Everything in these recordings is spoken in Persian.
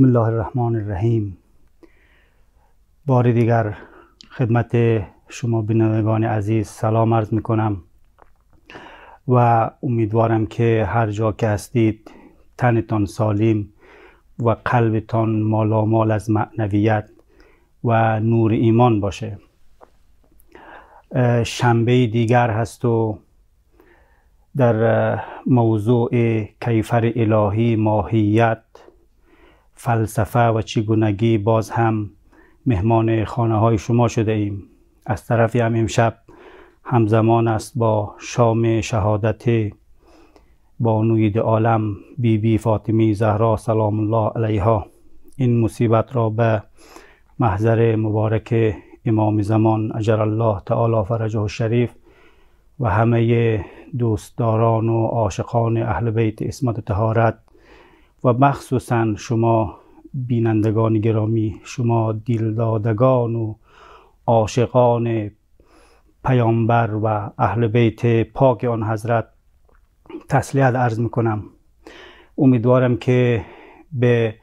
بسم الله الرحمن الرحیم. بار دیگر خدمت شما بینندگان عزیز سلام عرض می کنم و امیدوارم که هر جا که هستید تنتان سالم و قلبتان مالامال از معنویت و نور ایمان باشه. شنبه دیگر هست و در موضوع کیفر الهی ماهیت فلسفه و چگونگی باز هم مهمان خانه های شما شده ایم. از طرفی هم امشب همزمان است با شام شهادت بانوی عالم بی بی فاطمی زهرا سلام الله علیها. این مصیبت را به محضر مبارک امام زمان اجر الله تعالی فرجه الشریف و همه دوستداران و عاشقان اهل بیت اسمت تهارت و مخصوصا شما بینندگان گرامی شما دیلدادگان و عاشقان پیامبر و اهل بیت پاک آن حضرت تسلیت عرض می‌کنم. امیدوارم که به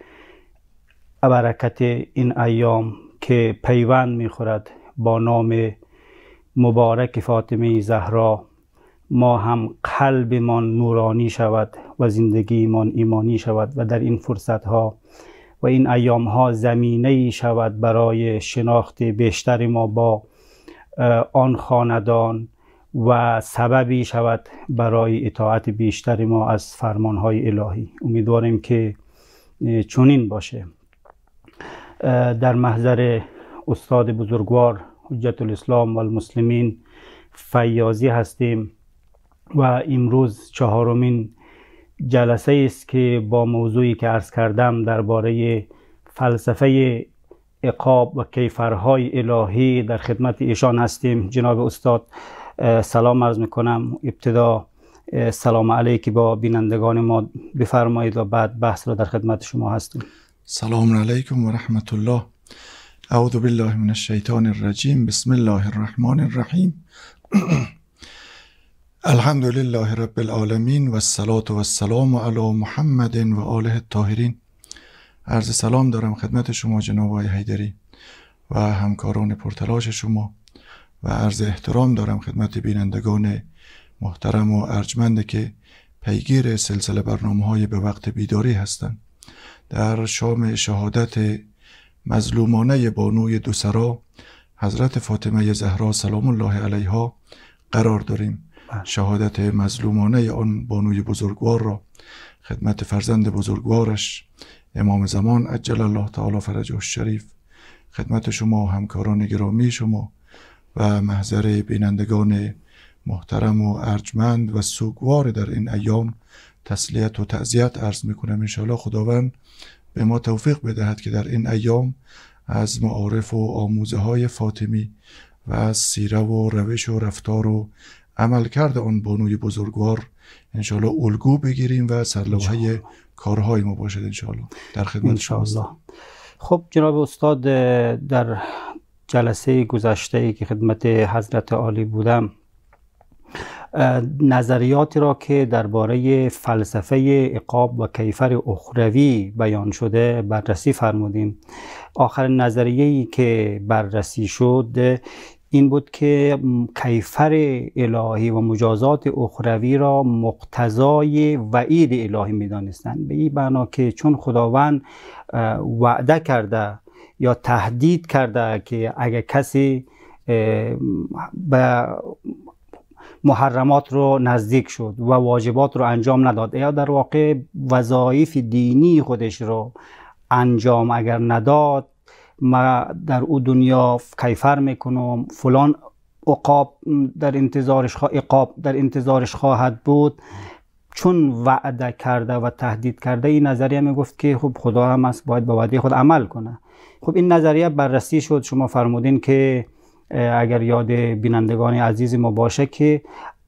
برکت این ایام که پیوند می‌خورد با نام مبارک فاطمه زهرا ما هم قلبمان نورانی شود و زندگیمان ایمانی شود و در این فرصت ها و این ایام ها زمینه ای شود برای شناخت بیشتر ما با آن خاندان و سببی شود برای اطاعت بیشتر ما از فرمان های الهی. امیدواریم که چنین باشه. در محضر استاد بزرگوار حجت الاسلام و المسلمین فیاضی هستیم. و امروز چهارمین جلسه است که با موضوعی که عرض کردم درباره فلسفه اقاب و کیفرهای الهی در خدمت ایشان هستیم. جناب استاد سلام عرض می‌کنم. ابتدا سلام علیکی با بینندگان ما بفرمایید و بعد بحث را در خدمت شما هستیم. سلام علیکم و رحمت الله اعوذ بالله من الشیطان الرجیم. بسم الله الرحمن الرحیم. الحمد لله رب العالمین و الصلاة و السلام علی محمد و آله الطاهرین عرض سلام دارم خدمت شما جناب آقای حیدری و همکاران پرتلاش شما و عرض احترام دارم خدمت بینندگان محترم و ارجمنده که پیگیر سلسله برنامه های به وقت بیداری هستند در شام شهادت مظلومانه بانوی دوسرا حضرت فاطمه زهرا سلام الله علیها قرار داریم. شهادت مظلومانه آن بانوی بزرگوار را خدمت فرزند بزرگوارش امام زمان عجل الله تعالی فرجه الشریف خدمت شما همکاران گرامی شما و محضر بینندگان محترم و ارجمند و سوگوار در این ایام تسلیت و تعذیت عرض می‌کنم انشاءالله خداوند به ما توفیق بدهد که در این ایام از معارف و آموزه های فاطمی و از سیره و روش و رفتار و عمل کرده آن بانوی بزرگوار انشاءالله الگو بگیریم و سرلوحه کارهای ما باشد انشاءالله. در خدمت شما خب جناب استاد در جلسه گذشته ای که خدمت حضرت عالی بودم نظریاتی را که درباره فلسفه اقاب و کیفر اخروی بیان شده بررسی فرمودیم. آخرین نظریه ای که بررسی شد این بود که کیفر الهی و مجازات اخروی را مقتضای وعید الهی می‌دانستند. به این بنا که چون خداوند وعده کرده یا تهدید کرده که اگر کسی به محرمات رو نزدیک شد و واجبات رو انجام نداد یا در واقع وظایف دینی خودش رو انجام اگر نداد ما در او دنیا کیفر می‌کنم فلان عقاب در انتظارش عقاب در انتظارش خواهد بود. چون وعده کرده و تهدید کرده این نظریه می گفت که خب خدا هم است باید به وعده خود عمل کنه. خب این نظریه بررسی شد. شما فرمودین که اگر یاد بینندگان عزیز ما باشه که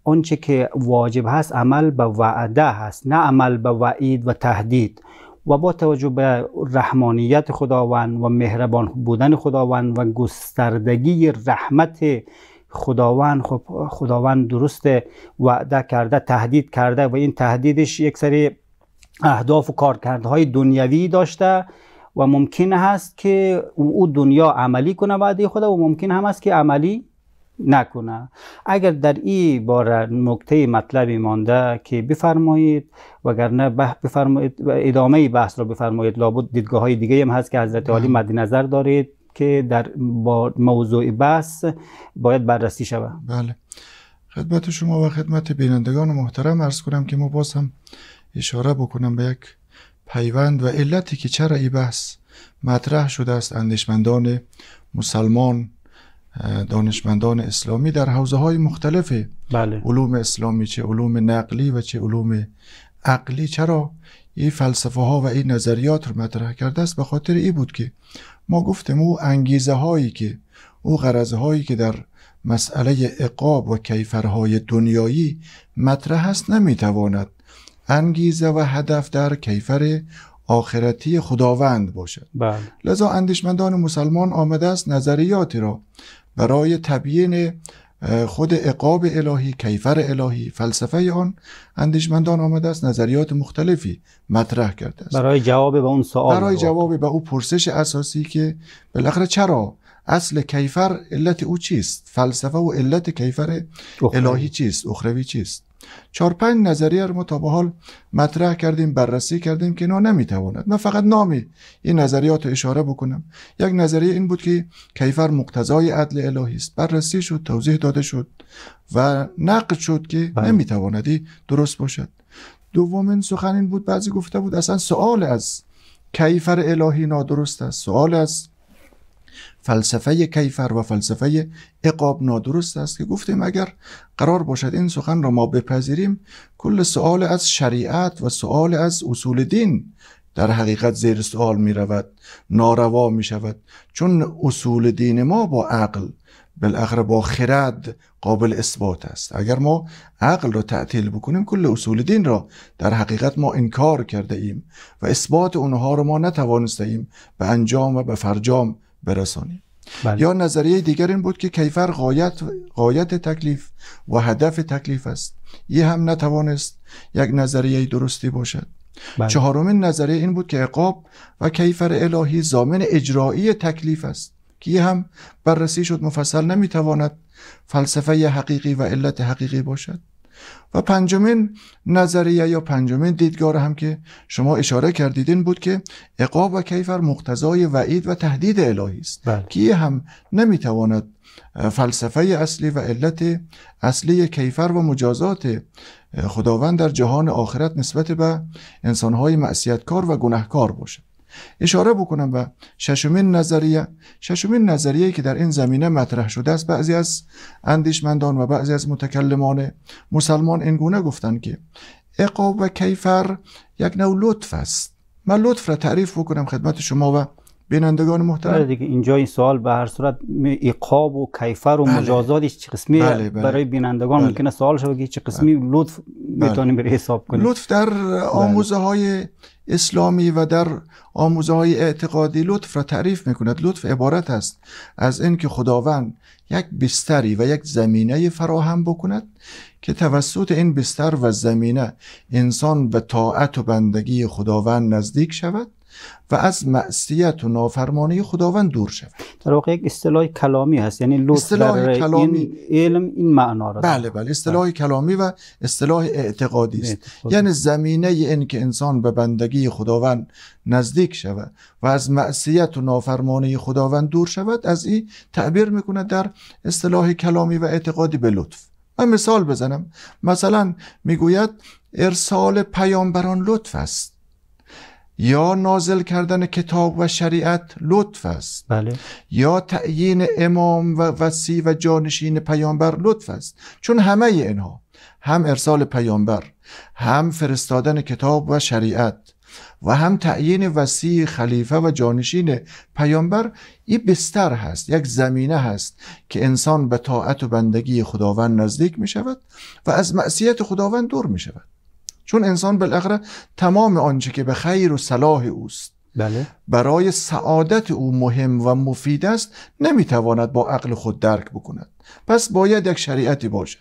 آنچه که واجب هست عمل به وعده هست نه عمل به وعید و تهدید. و با توجه به رحمانیت خداوند و مهربان بودن خداوند و گستردگی رحمت خداوند خب خداوند درست وعده کرده تهدید کرده و این تهدیدش یک سری اهداف و کارکردهای دنیوی داشته و ممکن هست که او دنیا عملی کنه بعد خود و ممکن هم است که عملی نکنه. اگر در این باره نکته مطلبی مانده که بفرمایید وگرنه بفرمایید ادامه بحث را بفرمایید لابد دیدگاه های دیگه هم هست که حضرت عالی بله. مد نظر دارید که در با موضوع بحث باید بررسی شود. بله. خدمت شما و خدمت بینندگان محترم ارز کنم که ما باز هم اشاره بکنم به یک پیوند و علتی که چرا این بحث مطرح شده است. اندیشمندان مسلمان دانشمندان اسلامی در حوزه های مختلف بله. علوم اسلامی چه علوم نقلی و چه علوم عقلی چرا این فلسفه ها و این نظریات رو مطرح کرده است به خاطر ای بود که ما گفتیم او انگیزه هایی که او غرض هایی که در مسئله اقاب و کیفرهای دنیایی مطرح است نمی‌تواند انگیزه و هدف در کیفر آخرتی خداوند باشد بله. لذا اندیشمندان مسلمان آمده است نظریاتی را برای تبیین خود اقاب الهی کیفر الهی فلسفه آن اندیشمندان آمده است نظریات مختلفی مطرح کرده است. برای جواب به اون سوال برای جواب به اون پرسش اساسی که بالاخره چرا؟ اصل کیفر علت او چیست؟ فلسفه و علت کیفر الهی چیست؟ اخروی چیست؟ چهار پنج نظریه رو ما تا به حال مطرح کردیم بررسی کردیم که اینا نمی‌تواند من فقط نامی این نظریات رو اشاره بکنم. یک نظریه این بود که کیفر مقتضای عدل الهی است. بررسی شد توضیح داده شد و نقد شد که بله. نمیتواندی درست باشد. دومین سخن این بود بعضی گفته بود اصلا سوال از کیفر الهی نادرست است. سوال از فلسفه کیفر و فلسفه اقاب نادرست است که گفتیم اگر قرار باشد این سخن را ما بپذیریم کل سوال از شریعت و سوال از اصول دین در حقیقت زیر سوال می رود ناروا می شود. چون اصول دین ما با عقل بالاخره با خرد قابل اثبات است. اگر ما عقل را تعطیل بکنیم کل اصول دین را در حقیقت ما انکار کرده ایم و اثبات اونها را ما نتوانسته ایم. به انجام و به فرجام برسانیم. بله. یا نظریه دیگر این بود که کیفر غایت, غایت تکلیف و هدف تکلیف است. یه هم نتوانست یک نظریه درستی باشد. بله. چهارمین نظریه این بود که عقاب و کیفر الهی زامن اجرایی تکلیف است. که یه هم بررسی شد مفصل نمی‌تواند فلسفه حقیقی و علت حقیقی باشد. و پنجمین نظریه یا پنجمین دیدگاه هم که شما اشاره کردیدین بود که عقاب و کیفر مقتضای وعید و تهدید الهی است بله. که هم نمی‌تواند فلسفه اصلی و علت اصلی کیفر و مجازات خداوند در جهان آخرت نسبت به انسانهای معصیتکار و گناهکار باشد اشاره بکنم به ششمین نظریه. ششمین نظریه که در این زمینه مطرح شده است. بعضی از اندیشمندان و بعضی از متکلمان مسلمان اینگونه گفتند که عقاب و کیفر یک نوع لطف است. من لطف را تعریف بکنم خدمت شما و بینندگان محترم بله دیگه اینجا این سوال به هر صورت عقاب و کیفر و بله. مجازاتش چه قسمی بله بله. برای بینندگان بله. ممکنه سوال شود که چه قسمی بله. لطف بله. می‌تونیم بله. حساب کنیم لطف در آموزه های اسلامی و در آموزه های اعتقادی لطف را تعریف می‌کند لطف عبارت است از اینکه خداوند یک بستری و یک زمینه فراهم بکند که توسط این بستر و زمینه انسان به طاعت و بندگی خداوند نزدیک شود و از معصیت و نافرمانی خداوند دور شود. در واقع یک اصطلاح کلامی هست یعنی لطف در کلامی این علم این معنا را بله بله اصطلاح بله. کلامی و اصطلاح اعتقادی است. یعنی زمینه این که انسان به بندگی خداوند نزدیک شود و از معصیت و نافرمانی خداوند دور شود از این تعبیر می‌کنه در اصطلاح کلامی و اعتقادی به لطف. من مثال بزنم. مثلا می‌گوید ارسال پیامبران لطف است. یا نازل کردن کتاب و شریعت لطف است. بله. یا تعیین امام و وسی و جانشین پیامبر لطف است. چون همه اینها هم ارسال پیامبر هم فرستادن کتاب و شریعت و هم تعیین وسیع خلیفه و جانشین پیامبر این بستر هست یک زمینه هست که انسان به طاعت و بندگی خداوند نزدیک می شود و از معصیت خداوند دور می شود چون انسان بالاخره تمام آنچه که به خیر و صلاح اوست بله. برای سعادت او مهم و مفید است نمی‌تواند با عقل خود درک بکند. پس باید یک شریعتی باشد.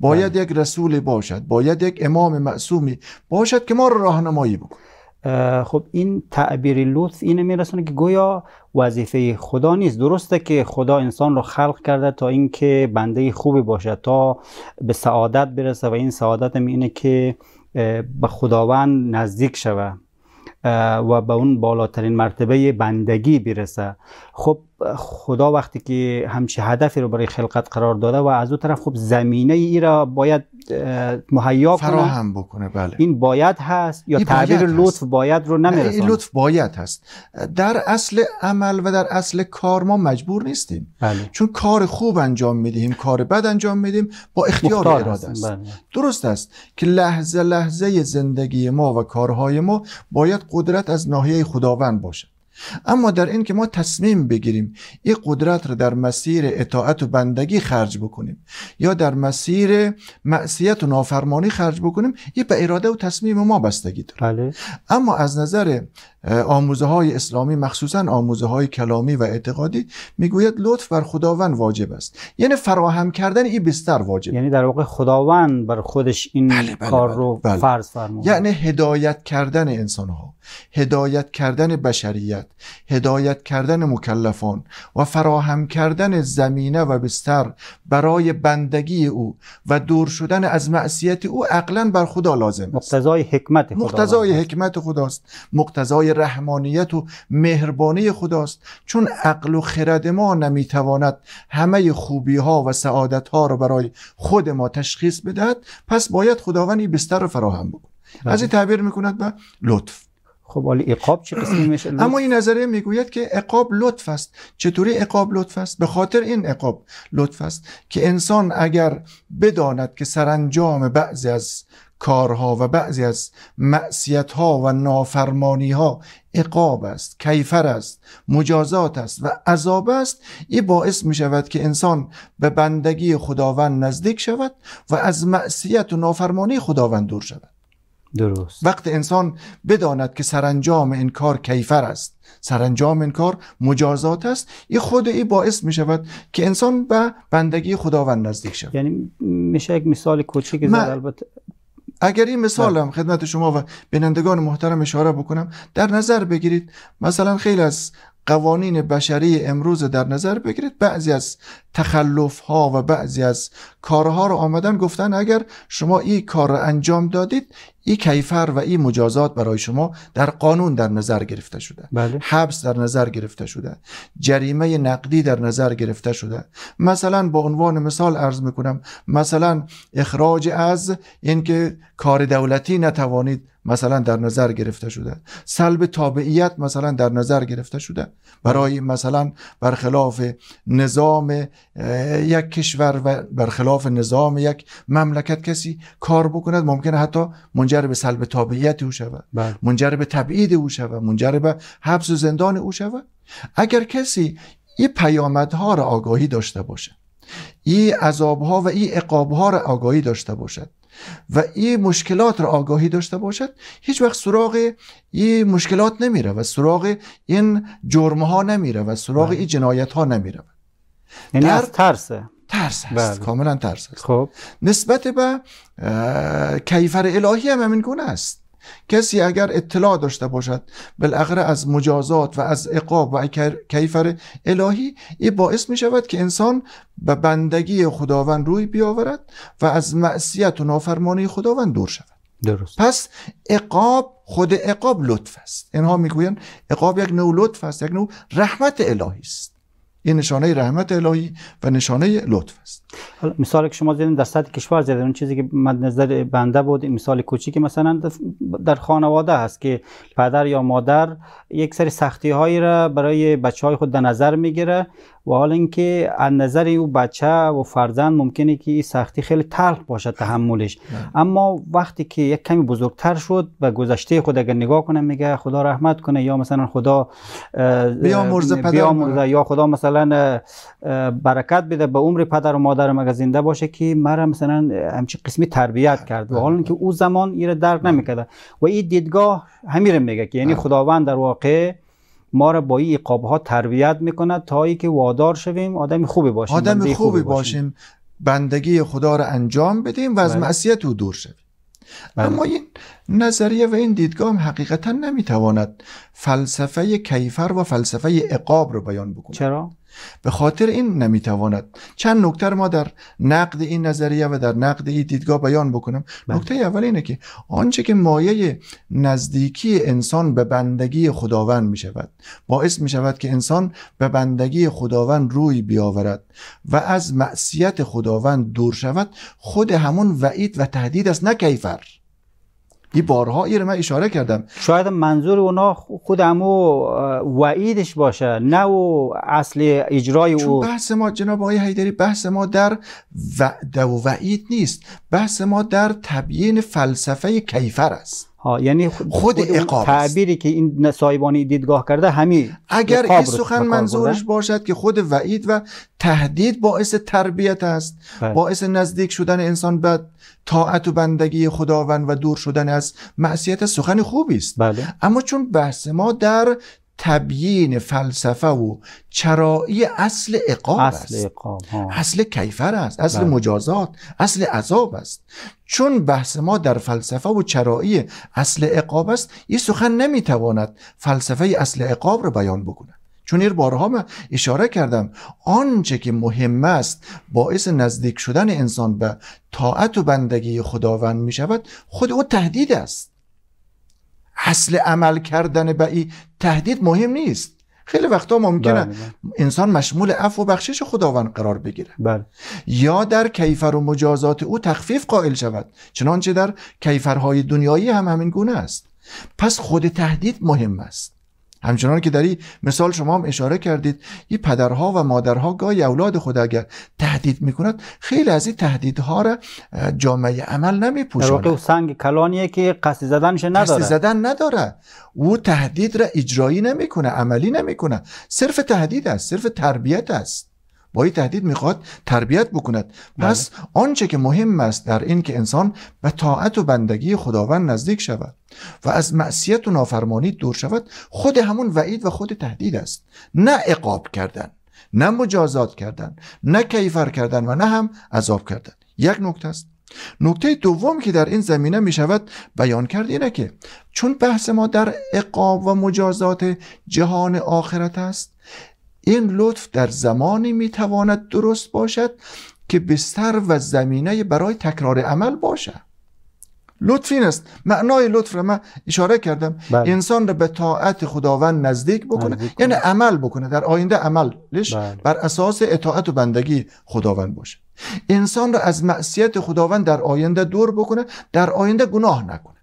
باید بله. یک رسول باشد. باید یک امام معصومی باشد که ما را راهنمایی بکند. خب این تعبیر لطف اینه میرسونه که گویا وظیفه خدا نیست. درسته که خدا انسان رو خلق کرده تا اینکه بنده خوبی باشه تا به سعادت برسه و این سعادت هم اینه که به خداوند نزدیک شوه و به اون بالاترین مرتبه بندگی برسه. خب خدا وقتی که همچی هدفی رو برای خلقت قرار داده و از اون طرف خب زمینه ای را باید مهیا کنه. فراهم بکنه بله. این باید هست یا تعبیر لطف باید رو نمیرسونه این لطف باید هست. در اصل عمل و در اصل کار ما مجبور نیستیم. بله. چون کار خوب انجام میدیم کار بد انجام میدیم با اختیار اراده است. بله. درست است که لحظه لحظه زندگی ما و کارهای ما باید قدرت از ناحیه خداوند باشه اما در این که ما تصمیم بگیریم این قدرت رو در مسیر اطاعت و بندگی خرج بکنیم یا در مسیر معصیت و نافرمانی خرج بکنیم این به اراده و تصمیم ما بستگی داره بله. اما از نظر آموزه های اسلامی مخصوصا آموزه های کلامی و اعتقادی می‌گوید لطف بر خداوند واجب است. یعنی فراهم کردن این بستر واجب. یعنی در واقع خداوند بر خودش این بله بله کار بله رو بله. فرض فرمود. یعنی هدایت کردن انسان ها هدایت کردن بشریت هدایت کردن مکلفان و فراهم کردن زمینه و بستر برای بندگی او و دور شدن از معصیت او عقلا بر خدا لازم است. مقتضای حکمت خدا مقتضای حکمت خداست. مقتضای رحمانیت و مهربانی خداست. چون عقل و خرد ما نمی‌تواند همه خوبی ها و سعادت ها را برای خود ما تشخیص بدهد پس باید خداوند این بستر رو فراهم بکن. از این تعبیر می‌کند به لطف. خب حالا عقاب چه قسمی میشه؟ اما این نظریه می‌گوید که عقاب لطف است. چطوری عقاب لطف است؟ به خاطر این عقاب لطف است که انسان اگر بداند که سرانجام بعضی از کارها و بعضی از معصیت ها و نافرمانی ها عقاب است کیفر است مجازات است و عذاب است. این باعث می شود که انسان به بندگی خداوند نزدیک شود و از معصیت و نافرمانی خداوند دور شود. درست. وقت انسان بداند که سرانجام این کار کیفر است سرانجام این کار مجازات است این خود این باعث می شود که انسان به بندگی خداوند نزدیک شود. یعنی میشه یک مثال کوچیک زد البته اگر این مثال هم خدمت شما و بینندگان محترم اشاره بکنم در نظر بگیرید. مثلا خیلی از قوانین بشری امروز در نظر بگیرید. بعضی از تخلف ها و بعضی از کارها رو آمدن گفتن اگر شما این کار رو انجام دادید این کیفر و این مجازات برای شما در قانون در نظر گرفته شده. بله. حبس در نظر گرفته شده. جریمه نقدی در نظر گرفته شده. مثلا با عنوان مثال عرض می‌کنم مثلا اخراج از اینکه کار دولتی نتوانید مثلا در نظر گرفته شده. سلب تابعیت مثلا در نظر گرفته شده. برای مثلا برخلاف نظام یک کشور و برخلاف نظام یک مملکت کسی کار بکند ممکنه حتی منجر به سلب تابعیت او شود. بله. منجر به تبعید او شود. منجر به حبس و زندان او شود. اگر کسی این پیامدها را آگاهی داشته باشه این عذابها و این عقابها را آگاهی داشته باشد و این مشکلات را آگاهی داشته باشد هیچ وقت سراغ این مشکلات نمیره و سراغ این جرمها نمیره و سراغ بله. این جنایت ها نمیره یعنی در- از ترسه ترس است. بله. کاملا ترس است. خب. نسبت به کیفر الهی هم همین گونه است. کسی اگر اطلاع داشته باشد بالاخره از مجازات و از عقاب و کیفر الهی این باعث می شود که انسان به بندگی خداوند روی بیاورد و از معصیت و نافرمانی خداوند دور شود. درست. پس عقاب خود عقاب لطف است. اینها می‌گویند عقاب یک نوع لطف است یک نوع رحمت الهی است. این نشانه رحمت الهی و نشانه لطف است. حالا مثال که شما زدین در سطح کشور زدین اون چیزی که مد نظر بنده بود مثال کوچیک مثلا در خانواده هست که پدر یا مادر یک سری سختی هایی را برای بچه های خود در نظر می‌گیره و حالا اینکه از نظر او بچه و فرزند ممکنه که این سختی خیلی تلخ باشه تحملش. اما وقتی که یک کمی بزرگتر شد و گذشته خود اگر نگاه کنه میگه خدا رحمت کنه یا مثلا خدا پدر بیامرزه یا خدا مثلا اه، برکت بده به عمر پدر و مادرم اگر زنده باشه که مرا مثلا همچین قسمی تربیت کرد و حالا که او زمان ایره درک نمی‌کرده و این دیدگاه همین میگه که یعنی. خداوند در واقع ما را با این عقاب ها تربیت می‌کند تا ای که وادار شویم آدم خوبی باشیم آدم خوبی باشیم بندگی خدا را انجام بدیم و از بله. معصیت او دور شویم. اما این نظریه و این دیدگاه هم حقیقتا نمی‌تواند فلسفه کیفر و فلسفه اقاب رو بیان بکنه چرا؟ به خاطر این نمی‌تواند. چند نکته ما در نقد این نظریه و در نقد این دیدگاه بیان بکنم. بله. نکته اول اینه که آنچه که مایه نزدیکی انسان به بندگی خداوند می شود باعث می شود که انسان به بندگی خداوند روی بیاورد و از معصیت خداوند دور شود خود همون وعید و تهدید است نه کیفر. این بارها رو من اشاره کردم. شاید منظور اونا خود همو وعیدش باشه نه و اصل اجرای او. بحث ما جناب آقای حیدری بحث ما در وعده و وعید نیست. بحث ما در تبیین فلسفه کیفر است. ها یعنی خود, خود اقاب تعبیری که این سایبانی دیدگاه کرده همین اگر این سخن منظورش باشد که خود وعید و تهدید باعث تربیت است بله. باعث نزدیک شدن انسان به طاعت و بندگی خداوند و دور شدن از معصیت سخن خوبی است بله. اما چون بحث ما در تبیین فلسفه و چرایی اصل اقاب اصل است. اقاب اصل کیفر است اصل بله. مجازات اصل عذاب است. چون بحث ما در فلسفه و چرایی اصل اقاب است این سخن نمی‌تواند فلسفه اصل اقاب رو بیان بکنه چون این بارها من اشاره کردم آنچه که مهم است باعث نزدیک شدن انسان به طاعت و بندگی خداوند می شود خود او تهدید است. اصل عمل کردن به این تهدید مهم نیست خیلی وقتا ممکنه بله، بله. انسان مشمول عفو و بخشش خداوند قرار بگیره بله. یا در کیفر و مجازات او تخفیف قائل شود چنانچه در کیفرهای دنیایی هم همین گونه است پس خود تهدید مهم است همچنان که در این مثال شما هم اشاره کردید این پدرها و مادرها گاهی اولاد خود اگر تهدید می‌کند خیلی از این تهدیدها را جامعه عمل نمیپوشاند. در واقع سنگ کلانیه که قصد زدنش نداره. قصد زدن نداره. او تهدید را اجرایی نمی‌کنه عملی نمی‌کنه. صرف تهدید است صرف تربیت است. با این تهدید می‌خواد تربیت بکند. پس بله. آنچه که مهم است در این که انسان به طاعت و بندگی خداوند نزدیک شود و از معصیت و نافرمانی دور شود خود همون وعید و خود تهدید است. نه عقاب کردن نه مجازات کردن نه کیفر کردن و نه هم عذاب کردن. یک نکته است. نکته دوم که در این زمینه می شود بیان کرد اینه که چون بحث ما در عقاب و مجازات جهان آخرت است این لطف در زمانی می‌تواند درست باشد که بستر و زمینه برای تکرار عمل باشد. لطف این است. معنای لطف را من اشاره کردم. بله. انسان را به طاعت خداوند نزدیک بکنه یعنی عمل بکنه در آینده عملش بله. بر اساس اطاعت و بندگی خداوند باشه. انسان را از معصیت خداوند در آینده دور بکنه در آینده گناه نکنه.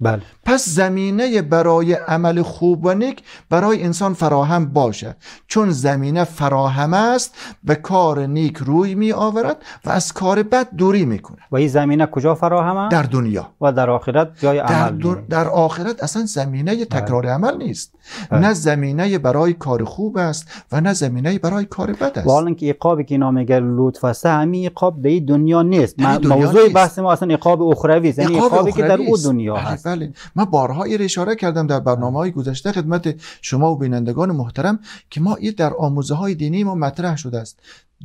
بله. پس زمینه برای عمل خوب و نیک برای انسان فراهم باشه. چون زمینه فراهم است به کار نیک روی می آورد و از کار بد دوری می‌کنه و این زمینه کجا فراهم در دنیا. و در آخرت جای عمل در, در آخرت اصلا زمینه بله. تکرار عمل نیست. بله. نه زمینه برای کار خوب است و نه زمینه برای کار بد است. والا اینکه عقابی که نام میگه لطف است همین عقاب در دنیا نیست. موضوع بحث ما اصلا عقاب اخروی است. یعنی عقابی که در او دنیا بله، هست. بله. من بارها این اشاره کردم در برنامه های گذشته خدمت شما و بینندگان محترم که ما این در آموزه های دینی ما مطرح شده است.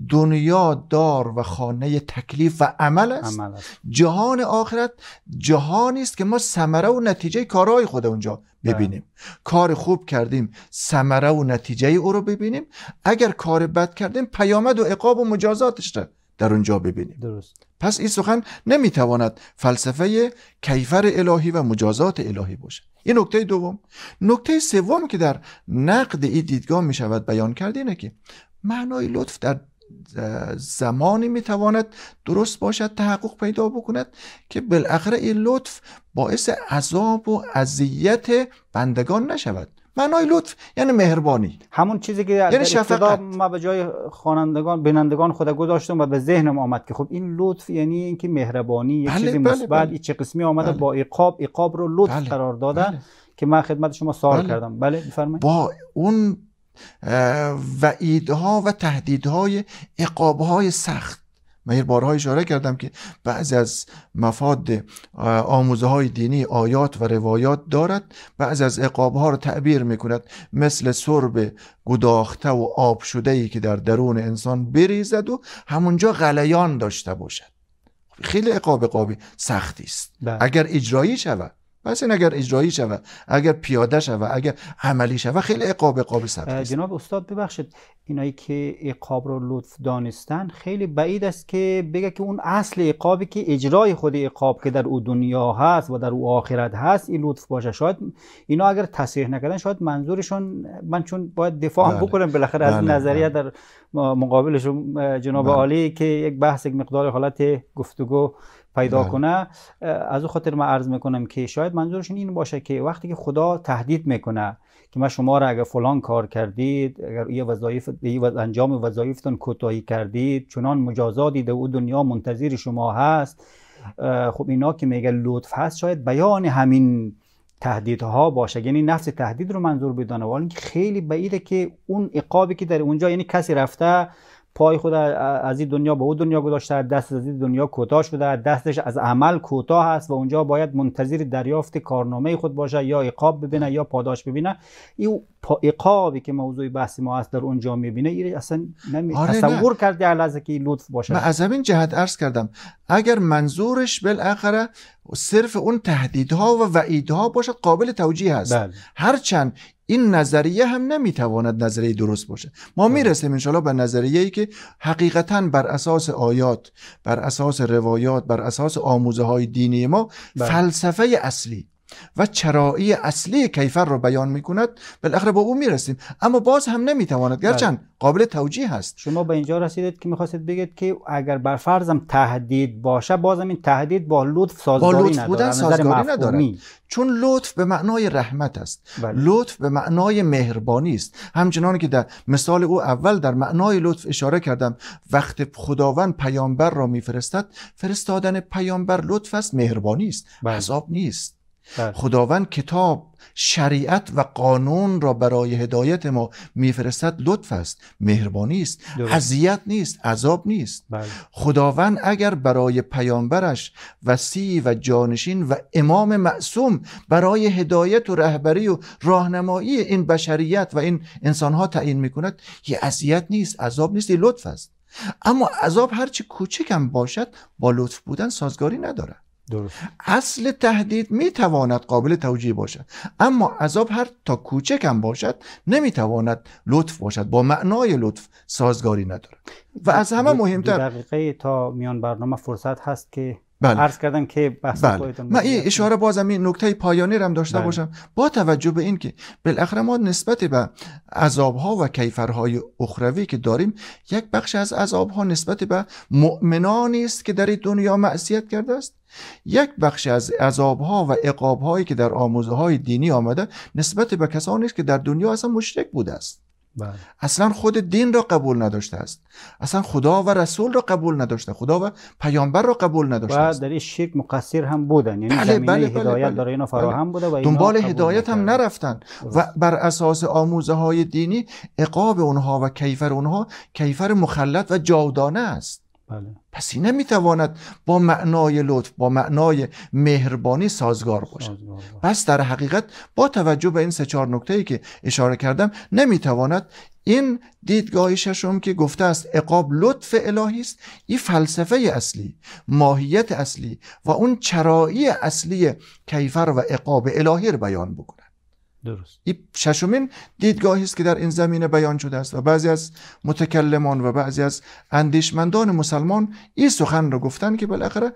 دنیا دار و خانه تکلیف و عمل است, جهان آخرت جهانی است که ما ثمره و نتیجه کارهای خود اونجا ببینیم. کار خوب کردیم ثمره و نتیجه او رو ببینیم. اگر کار بد کردیم پیامد و عقاب و مجازاتش رو در اونجا ببینیم. درست. پس این سخن نمی‌تواند فلسفه کیفر الهی و مجازات الهی باشد. این نکته دوم. نکته سوم که در نقد این دیدگاه می شود بیان کرد اینه که معنای لطف در زمانی می‌تواند درست باشد تحقق پیدا بکند که بالاخره این لطف باعث عذاب و اذیت بندگان نشود. معنای لطف یعنی مهربانی همون چیزی که یعنی شفقت ما به جای خوانندگان بینندگان خود گذاشتم و به ذهنم آمد که خب این لطف یعنی اینکه مهربانی یک بله چیزی بله مثبت بله. چه قسمی آمده بله. با عقاب عقاب رو لطف بله. قرار دادن بله. که من خدمت شما سوال بله. کردم بله بفرمایید با اون وعیدها و تهدیدهای عقابهای سخت من بارها اشاره کردم که بعضی از مفاد آموزه های دینی آیات و روایات دارد. بعضی از اقاب ها رو تعبیر می‌کند مثل سرب گداخته و آب شده ای که در درون انسان بریزد و همونجا غلیان داشته باشد. خیلی عقاب عقابی سختی است. بله. اگر اجرایی شود پس این اگر اجرایی شود اگر پیاده شود اگر عملی شود خیلی عقاب عقاب است جناب استاد ببخشید اینایی که عقاب رو لطف دانستن خیلی بعید است که بگه که اون اصل عقابی که اجرای خود عقاب که در او دنیا هست و در او آخرت هست این لطف باشه شاید اینا اگر تصریح نکردن شاید منظورشون من چون باید دفاع بله. بکنم بالاخره از بله، نظریه بله. در مقابلشون جناب بله. عالی که یک بحث یک مقدار حالت گفتگو پیدا بله. کنه از او خاطر من عرض می‌کنم که شاید منظورشون این باشه که وقتی که خدا تهدید می‌کنه که من شما را اگر فلان کار کردید اگر یه وظایف انجام وظایفتون کوتاهی کردید چنان مجازاتی در او دنیا منتظر شما هست خب اینا که میگه لطف هست شاید بیان همین تهدیدها باشه یعنی نفس تهدید رو منظور بدانه ولی خیلی بعیده که اون عقابی که در اونجا یعنی کسی رفته پای خود از این دنیا به اون دنیا گذاشته دست از این دنیا کوتاه شده دستش از عمل کوتاه هست و اونجا باید منتظر دریافت کارنامه خود باشه یا عقاب ببینه یا پاداش ببینه. این عقابی که موضوع بحث ما هست در اونجا می‌بینه این اصلا نمی... آره، نه. تصور کرده لحظه که این لطف باشه من از همین جهت عرض کردم اگر منظورش بالاخره صرف اون تهدیدها و وعیدها باشد قابل توجیه هست بله هرچند این نظریه هم نمی‌تواند نظریه درست باشه ما بله. می‌رسیم انشاءالله به نظریه ای که حقیقتا بر اساس آیات بر اساس روایات بر اساس آموزه های دینی ما بله. فلسفه اصلی و چرایی اصلی کیفر رو بیان می‌کند بالاخره با او می‌رسیم اما باز هم نمی‌تواند بله. گرچند قابل توجیه هست شما به اینجا رسیدید که می‌خواستید بگید که اگر بر فرضم تهدید باشه بازم این تهدید با لطف سازگاری لطف نداره بودن سازگاری مفهومی. چون لطف به معنای رحمت است بله. لطف به معنای مهربانی است همچنان که در مثال او اول در معنای لطف اشاره کردم وقت خداوند پیامبر را میفرستد فرستادن پیامبر لطف است مهربانی است بله. عذاب نیست بله. خداوند کتاب شریعت و قانون را برای هدایت ما میفرستد لطف است مهربانی است. اذیت نیست عذاب نیست بله. خداوند اگر برای پیامبرش وسیع و جانشین و امام معصوم برای هدایت و رهبری و راهنمایی این بشریت و این انسانها تعیین می‌کند یه اذیت نیست عذاب نیست یه لطف است اما عذاب هرچی کوچکم باشد با لطف بودن سازگاری ندارد درست. اصل تهدید می‌تواند قابل توجیه باشد. اما عذاب هر تا کوچکم باشد نمی‌تواند لطف باشد. با معنای لطف سازگاری ندارد. و از همه مهمتر دقیقه تا میان برنامه فرصت هست که بله. عرض کردم که بحث بله. من این اشاره بازم این نکته پایانی هم داشته بله. باشم. با توجه به این که بالاخره ما نسبت به عذابها و کیفرهای اخروی که داریم یک بخش از عذابها نسبت به مؤمنانی است که در این دنیا معصیت کرده است. یک بخش از عذابها و عقابهایی که در آموزه های دینی آمده نسبت به کسانی است که در دنیا اصلا مشرک بوده است. بله. اصلا خود دین را قبول نداشته است. اصلا خدا و رسول را قبول نداشته. خدا و پیامبر را قبول نداشته است. در این شرک مقصر هم بودن. یعنی بله، زمینه بله، بله، هدایت بله. برای اینا فراهم بوده و اینا دنبال هدایت هم. نرفتن. و بر اساس آموزه های دینی عقاب اونها و کیفر اونها کیفر مخلط و جاودانه است. بله. پس این نمی‌تواند با معنای لطف با معنای مهربانی سازگار باشد. سازگار. پس در حقیقت با توجه به این سه چهار نکته ای که اشاره کردم نمی‌تواند این دیدگاه ششم که گفته است عقاب لطف الهی است این فلسفه اصلی ماهیت اصلی و اون چرایی اصلی کیفر و عقاب الهی رو بیان بکنه درست. این ششمین دیدگاهی است که در این زمینه بیان شده است و بعضی از متکلمان و بعضی از اندیشمندان مسلمان این سخن رو گفتن که بالاخره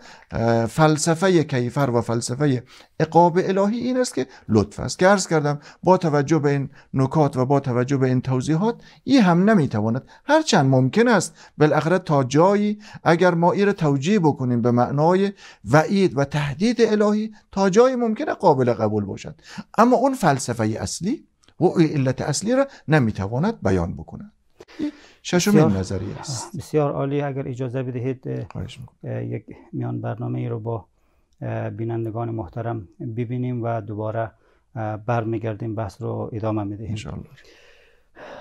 فلسفه کیفر و فلسفه عقاب الهی این است که لطف است. که عرض کردم با توجه به این نکات و با توجه به این توضیحات این هم نمی‌تواند. هرچند ممکن است بالاخره تا جایی اگر ما این رو توجیه بکنیم به معنای وعید و تهدید الهی تا جایی ممکنه قابل قبول باشد. اما اون فلسفه اصلی و علت اصلی را نمی‌تواند بیان بکند. ششمین نظریه است. بسیار عالی. اگر اجازه بدهید یک میان برنامه ای رو با بینندگان محترم ببینیم و دوباره برمیگردیم بحث رو ادامه می‌دهیم.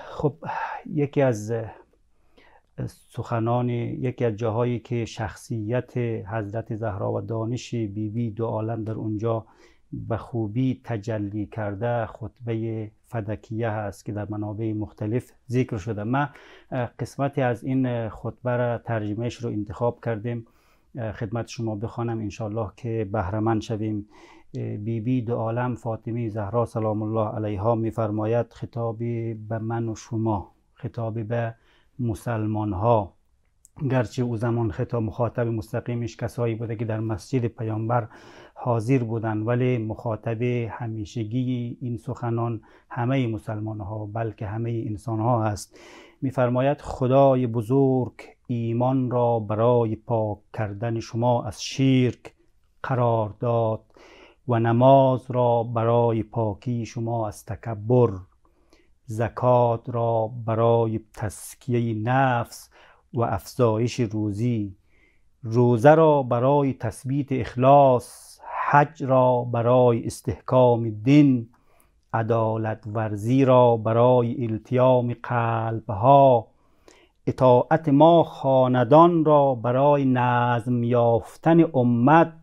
خب یکی از سخنان یکی از جاهایی که شخصیت حضرت زهرا و دانش بیبی بی دو عالم در اونجا به خوبی تجلی کرده خطبه فدکیه هست که در منابع مختلف ذکر شده. ما قسمتی از این خطبه را ترجمهش رو انتخاب کردیم. خدمت شما بخوانم. انشالله که بهرمند شویم. بی بی دو عالم فاطمه زهرا سلام الله علیها میفرماید خطاب به من و شما خطاب به مسلمان ها گرچه او زمان خطاب مخاطب مستقیمش کسایی بوده که در مسجد پیامبر حاضر بودن ولی مخاطب همیشگی این سخنان همه مسلمان ها بلکه همه انسان ها هست میفرماید خدای بزرگ ایمان را برای پاک کردن شما از شرک قرار داد و نماز را برای پاکی شما از تکبر زکات را برای تسکیه نفس و افزایش روزی روزه را برای تثبیت اخلاص حج را برای استحکام دین عدالت ورزی را برای التیام قلبها اطاعت ما خاندان را برای نظم یافتن امت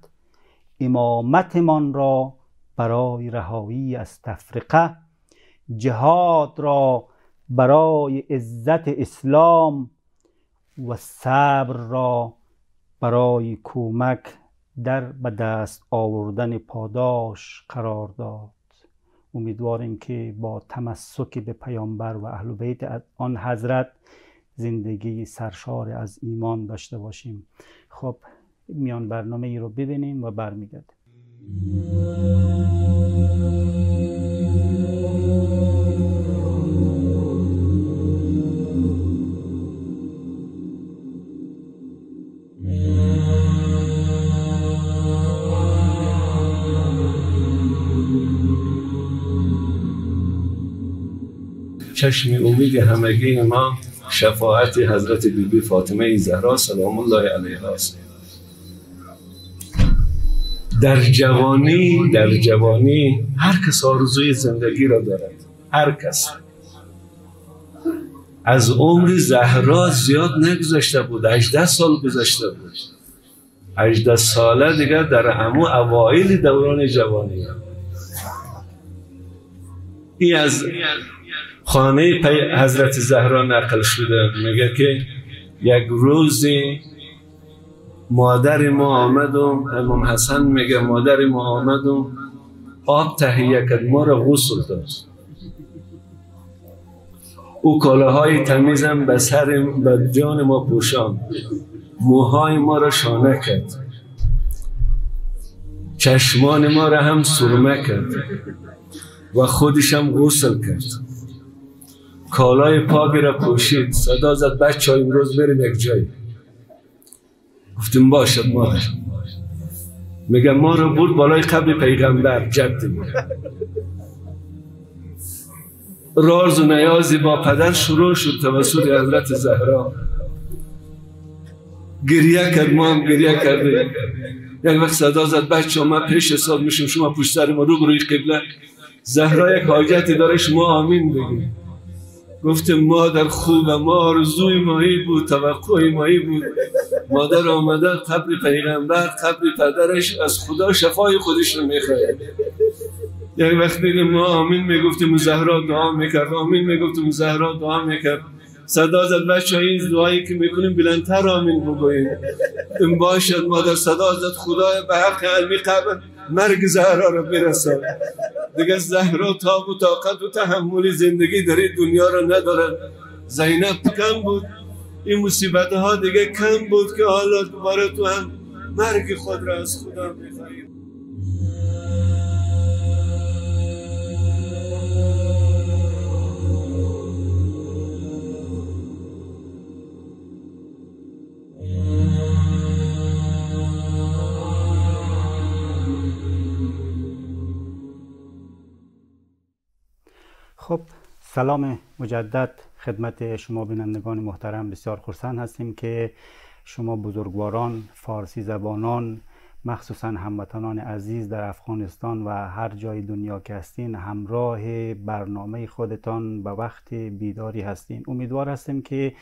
امامتمان را برای رهایی از تفرقه جهاد را برای عزت اسلام و صبر را برای کمک در به دست آوردن پاداش قرار داد. امیدواریم که با تمسک به پیامبر و اهل بیت آن حضرت زندگی سرشار از ایمان داشته باشیم. خب میان برنامه ای رو ببینیم و برمیگردیم. چشم امید همگی ما شفاعت حضرت بیبی بی فاطمه زهرا سلام الله علیها است. در جوانی در جوانی هر کس آرزوی زندگی را دارد. هر کس. از عمر زهرا زیاد نگذشته بود 18 سال گذشته بود. 18 ساله دیگر در امو اوایل دوران جوانی این از خانه حضرت زهرا نقل شده. میگه که یک روزی مادر ما آمدم. امام حسن میگه مادر ما آمدم. آب تهیه کرد. ما را غسل داد. او کالاهای تمیزم به سر به جان ما پوشان. موهای ما را شانه کرد. چشمان ما را هم سرمه کرد. و خودشم غسل کرد. کالای پاکی را پوشید. صدا زد بچه های امروز بریم یک جایی گفتیم باشد مادر. میگه ما رو بود بالای قبل پیغمبر جد راز و نیازی با پدر شروع شد توسط حضرت زهرا. گریه کرد ما هم گریه کردیم. یک وقت صدا زد بچه ما پیش حساب میشیم شما پشت سر ما رو بروی قبله. زهرا یک حاجتی داره شما آمین بگیم گفت مادر خوب ما آرزوی ماهی بود توقع ماهی بود. مادر آمده قبل پیغمبر قبل پدرش از خدا شفای خودش رو می‌خواد یک وقت دیگه ما آمین می‌گفتیم زهرا دعا می‌کرد آمین می‌گفتیم زهرا دعا می‌کرد. صدا زد بچه این دعایی که می‌کنیم بلندتر آمین بگوییم. این باشد مادر صدا زد خدای به حق علمی قبل مرگ زهرا رو برسان دیگه زهرا تاب و طاقت و تحمل زندگی در این دنیا رو ندارن. زینب کم بود. این مصیبت ها دیگه کم بود که حالا دوباره تو هم مرگ خود را از خدا می‌خواهیم. خب سلام مجدد خدمت شما بینندگان محترم بسیار خرسند هستیم که شما بزرگواران فارسی زبانان مخصوصا هموطنان عزیز در افغانستان و هر جای دنیا که هستین همراه برنامه خودتان به وقت بیداری هستین. امیدوار هستیم که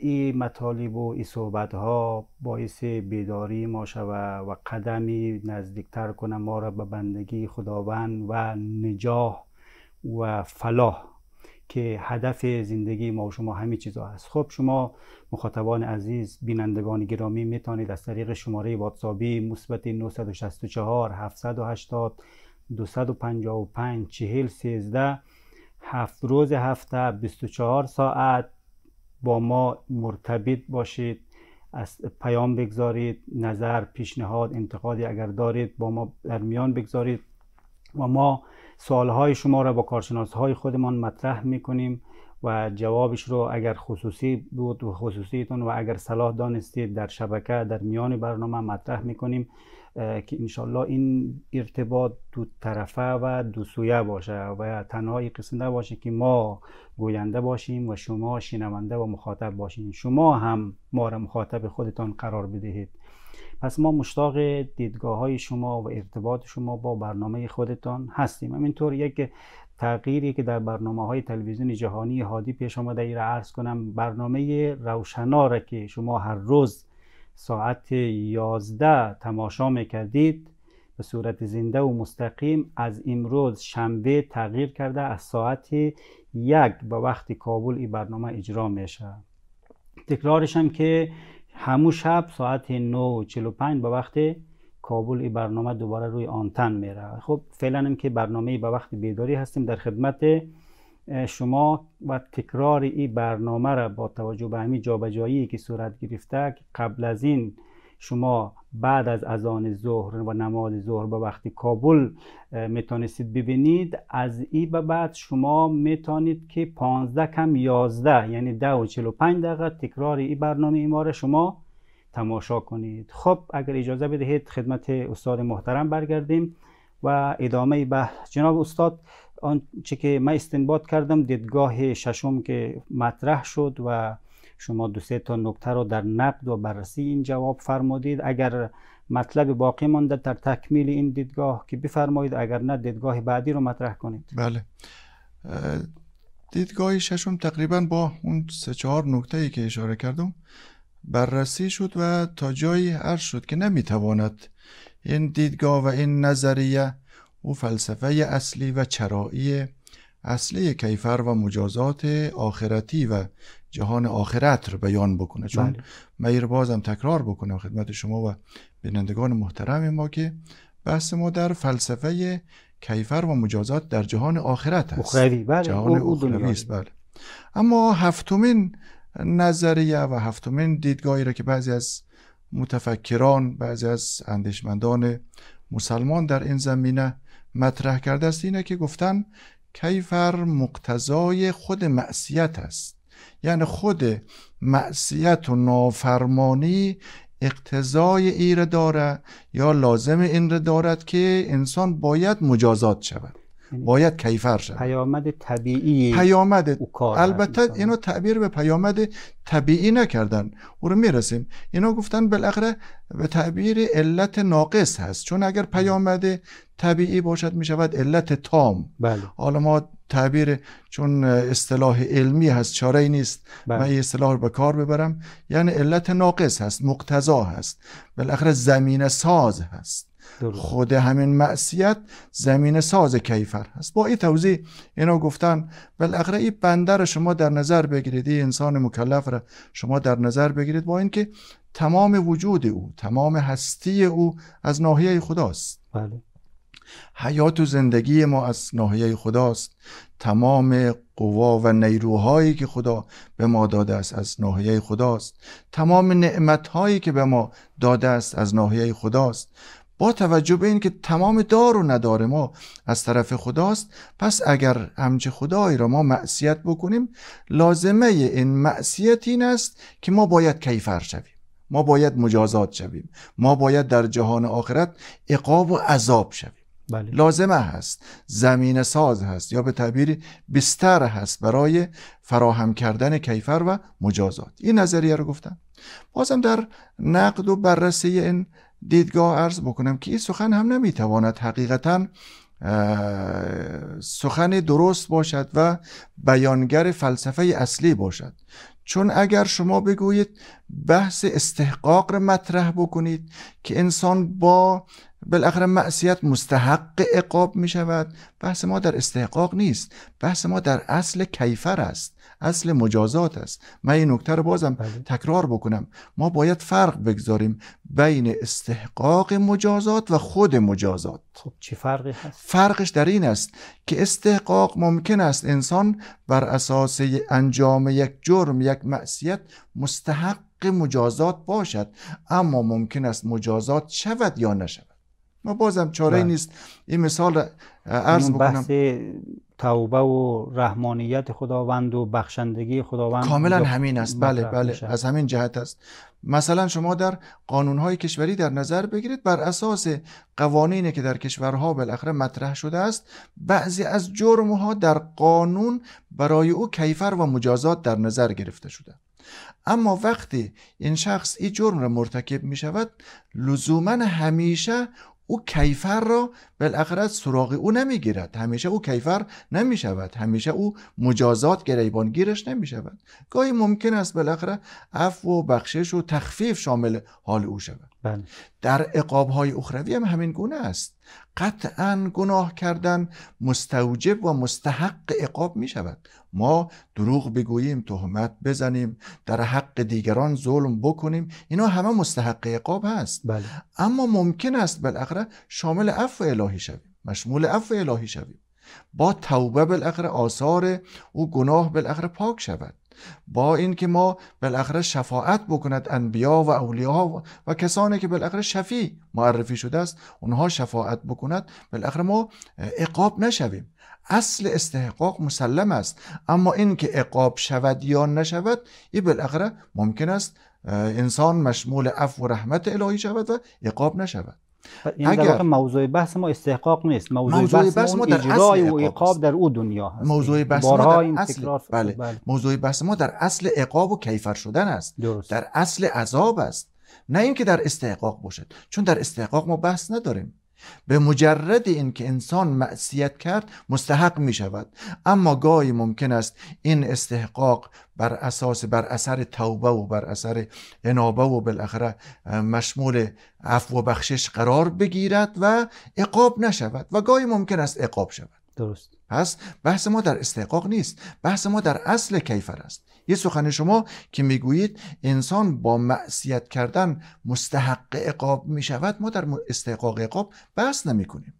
این مطالب و این صحبت ها باعث بیداری ما شود و قدمی نزدیکتر کنه ما را به بندگی خداوند و نجاح و فلاح که هدف زندگی ما و شما همه چیزا هست. خب شما مخاطبان عزیز بینندگان گرامی می‌تونید از طریق شماره واتسابی مثبت 964 780 255 40 13 هفت روز هفته 24 ساعت با ما مرتبط باشید. از پیام بگذارید نظر پیشنهاد انتقادی اگر دارید با ما در میان بگذارید و ما سوالهای شما را با کارشناس های خودمان مطرح می‌کنیم و جوابش رو اگر خصوصی بود و خصوصیتون و اگر صلاح دانستید در شبکه در میان برنامه مطرح می‌کنیم که انشالله این ارتباط دو طرفه و دو سویه باشه و تنها قسم باشه که ما گوینده باشیم و شما شنونده و مخاطب باشیم شما هم ما را مخاطب خودتان قرار بدهید. پس ما مشتاق دیدگاه های شما و ارتباط شما با برنامه خودتان هستیم. همینطور یک تغییری که در برنامه های تلویزیون جهانی هادی پیش آمده ای را عرض کنم برنامه روشنا را که شما هر روز ساعت 11 تماشا می‌کردید به صورت زنده و مستقیم از امروز شنبه تغییر کرده از ساعت یک به وقت کابل این برنامه اجرا میشه تکرارش هم که همو شب ساعت 9:45 به وقت کابل این برنامه دوباره روی آنتن میره. خب فعلا هم که برنامه به وقت بیداری هستیم در خدمت شما و تکرار این برنامه را با توجه به همین جابجایی که صورت گرفته قبل از این شما بعد از اذان ظهر و نماز ظهر به وقتی کابل می‌تونستید ببینید از این به بعد شما می‌تونید که 15 کم 11 یعنی 10 و 45 دقیقه تکرار این برنامه ما را شما تماشا کنید. خب اگر اجازه بدهید خدمت استاد محترم برگردیم و ادامه بحث. جناب استاد آنچه که من استنباط کردم دیدگاه ششم که مطرح شد و شما دو سه تا نکته رو در نقد و بررسی این جواب فرمودید. اگر مطلب باقی مانده در تکمیل این دیدگاه که بفرمایید اگر نه دیدگاه بعدی رو مطرح کنید. بله. دیدگاه ششم تقریبا با اون سه چهار نکته ای که اشاره کردم بررسی شد و تا جایی عرض شد که نمی‌تواند این دیدگاه و این نظریه و فلسفه اصلی و چرایی اصلی کیفر و مجازات آخرتی و جهان آخرت رو بیان بکنه. چون بله. میر بازم تکرار بکنم خدمت شما و بینندگان محترم ما که بحث ما در فلسفه کیفر و مجازات در جهان آخرت است بله. جهان اخروی است بله. اما هفتمین نظریه و هفتمین دیدگاهی را که بعضی از متفکران بعضی از اندیشمندان مسلمان در این زمینه مطرح کرده است اینه که گفتن کیفر مقتضای خود معصیت است. یعنی خود معصیت و نافرمانی اقتضای ایره داره یا لازم این را دارد که انسان باید مجازات شود باید کیفر شد پیامد طبیعی پیامد البته اینو تعبیر به پیامد طبیعی نکردن. او رو می‌رسیم. اینا گفتن بالاخره به تعبیر علت ناقص هست. چون اگر پیامد طبیعی باشد می‌شود علت تام. بله. حالا ما تعبیر چون اصطلاح علمی هست چاره ای نیست. بله. من این اصطلاح رو به کار ببرم. یعنی علت ناقص هست مقتضا هست. بالاخره زمین ساز هست. خود همین معصیت زمین ساز کیفر هست. با این توضیح اینا گفتن. بالاخره این بنده رو شما در نظر بگیرید. این انسان مکلف را شما در نظر بگیرید با اینکه تمام وجود او تمام هستی او از ناحیه خداست. بله. حیات و زندگی ما از ناحیه خداست. تمام قوا و نیروهایی که خدا به ما داده است از ناحیه خداست. تمام نعمتهایی که به ما داده است از ناحیه خداست. با توجه به اینکه تمام دار و ندار ما از طرف خداست پس اگر همچه خدایی را ما معصیت بکنیم لازمه این معصیت این است که ما باید کیفر شویم. ما باید مجازات شویم. ما باید در جهان آخرت عقاب و عذاب شویم. بله. لازمه هست. زمین ساز هست یا به تعبیر بستر هست برای فراهم کردن کیفر و مجازات. این نظریه رو گفتم. بازم در نقد و بررسی این دیدگاه عرض بکنم که این سخن هم نمی‌تواند حقیقتا سخن درست باشد و بیانگر فلسفه اصلی باشد. چون اگر شما بگویید بحث استحقاق را مطرح بکنید که انسان با بالاخره معصیت مستحق عقاب می شود بحث ما در استحقاق نیست. بحث ما در اصل کیفر است. اصل مجازات است. من این نکته رو بازم بله. تکرار بکنم. ما باید فرق بگذاریم بین استحقاق مجازات و خود مجازات. خب چی فرقی هست؟ فرقش در این است که استحقاق ممکن است انسان بر اساس انجام یک جرم یک معصیت مستحق مجازات باشد. اما ممکن است مجازات شود یا نشود. ما بازم چاره بله. نیست. این مثال عرض بکنم. بحث توبه و رحمانیت خداوند و بخشندگی خداوند کاملا همین است. بله بله. میشه. از همین جهت است. مثلا شما در قانونهای کشوری در نظر بگیرید بر اساس قوانینی که در کشورها بالاخره مطرح شده است بعضی از جرمها در قانون برای او کیفر و مجازات در نظر گرفته شده. اما وقتی این شخص این جرم را مرتکب می شود لزوما همیشه او کیفر را بالاخره سراغ او نمی‌گیرد. همیشه او کیفر نمی شود همیشه او مجازات گریبانگیرش نمی شود گاهی ممکن است بالاخره عفو و بخشش و تخفیف شامل حال او شود. بله. در عقابهای اخروی هم همین گونه است. قطعا گناه کردن مستوجب و مستحق عقاب می شود ما دروغ بگوییم تهمت بزنیم در حق دیگران ظلم بکنیم اینا همه مستحق عقاب هست. بله. اما ممکن است بالاخره شامل عفو الهی شویم مشمول عفو الهی شویم. با توبه بالاخره آثار او گناه بالاخره پاک شود. با اینکه ما بالاخره شفاعت بکند انبیا و اولیا و, کسانی که بالاخره شفیع معرفی شده است اونها شفاعت بکند بالاخره ما عقاب نشویم. اصل استحقاق مسلم است. اما اینکه عقاب شود یا نشود این بالاخره ممکن است انسان مشمول عفو و رحمت الهی شود و عقاب نشود. یعنی در اگر- واقع موضوع بحث ما استحقاق نیست. موضوع, موضوع بحث, بحث ما در اصل و عقاب. در او دنیا هست. موضوع بحث ما در این اصل بله. بله. موضوع بحث ما در اصل عقاب و کیفر شدن است. درست. در اصل عذاب است. نه اینکه در استحقاق باشد. چون در استحقاق ما بحث نداریم. به مجرد اینکه انسان معصیت کرد مستحق می شود اما گاهی ممکن است این استحقاق بر اساس بر اثر توبه و بر اثر انابه و بالاخره مشمول عفو و بخشش قرار بگیرد و عقاب نشود. و گاهی ممکن است عقاب شود. درست. پس بحث ما در استحقاق نیست. بحث ما در اصل کیفر است. یه سخن شما که می‌گویید انسان با معصیت کردن مستحق عقاب می شود ما در استحقاق عقاب بحث نمی کنیم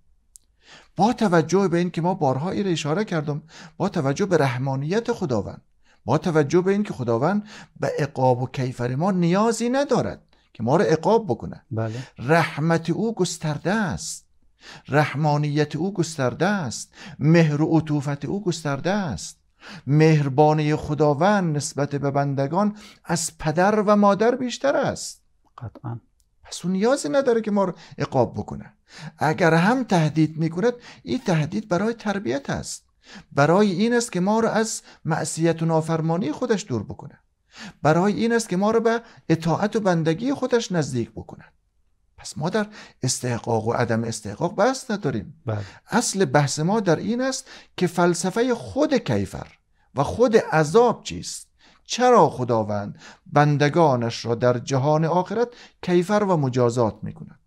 با توجه به این که ما بارها این اشاره کردم با توجه به رحمانیت خداوند با توجه به این که خداوند به عقاب و کیفر ما نیازی ندارد که ما رو عقاب بکنه بله. رحمت او گسترده است. رحمانیت او گسترده است مهر و عطوفت او گسترده است. مهربانی خداوند نسبت به بندگان از پدر و مادر بیشتر است. قطعا. پس او نیازی نداره که ما رو عقاب بکنه. اگر هم تهدید می‌کند این تهدید برای تربیت است. برای این است که ما رو از معصیت و نافرمانی خودش دور بکنه. برای این است که ما رو به اطاعت و بندگی خودش نزدیک بکنه پس ما در استحقاق و عدم استحقاق بحث نداریم. بله. اصل بحث ما در این است که فلسفه خود کیفر و خود عذاب چیست؟ چرا خداوند بندگانش را در جهان آخرت کیفر و مجازات می کند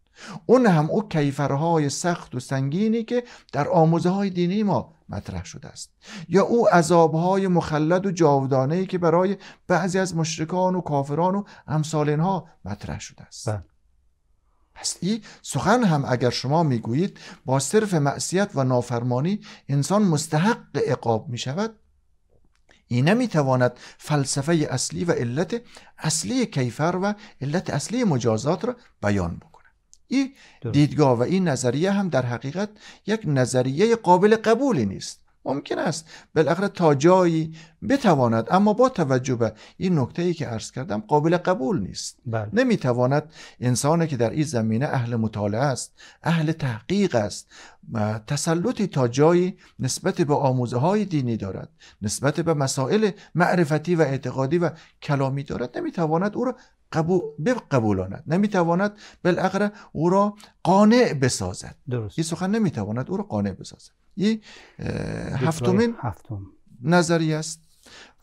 اون هم او کیفرهای سخت و سنگینی که در آموزه های دینی ما مطرح شده است. یا او عذابهای مخلد و جاودانه که برای بعضی از مشرکان و کافران و امثال اینها مطرح شده است. بله. پس این سخن هم اگر شما می‌گویید با صرف معصیت و نافرمانی انسان مستحق عقاب می شود این نمی‌تواند فلسفه اصلی و علت اصلی کیفر و علت اصلی مجازات را بیان بکنه این. دیدگاه و این نظریه هم در حقیقت یک نظریه قابل قبولی نیست. ممکن است بالاخره تا جایی بتواند اما با توجه به این نکته ای که عرض کردم قابل قبول نیست. بله. نمی‌تواند انسانی که در این زمینه اهل مطالعه است اهل تحقیق است تسلطی تا جایی نسبت به آموزه های دینی دارد نسبت به مسائل معرفتی و اعتقادی و کلامی دارد نمی‌تواند او را قبول بقبولاند. نمی‌تواند بالاخره او را قانع بسازد. درست. این سخن نمی‌تواند او را قانع بسازد. این هفتمین هفتم. نظریه است